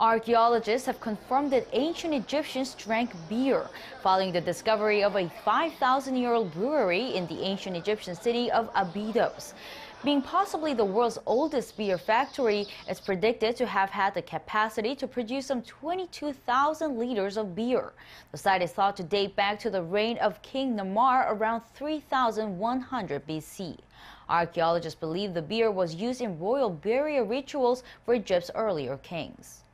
Archaeologists have confirmed that ancient Egyptians drank beer following the discovery of a 5,000-year-old brewery in the ancient Egyptian city of Abydos. Being possibly the world's oldest beer factory, it's predicted to have had the capacity to produce some 22,000 liters of beer. The site is thought to date back to the reign of King Narmer around 3100 BC. Archaeologists believe the beer was used in royal burial rituals for Egypt's earlier kings.